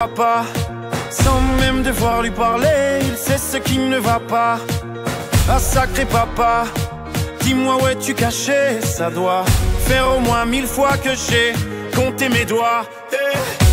Papa, sans même devoir lui parler, il sait ce qui ne va pas. Ah sacré papa, dis-moi où es-tu caché? Ça doit faire au moins mille fois que j'ai compté mes doigts. Eh.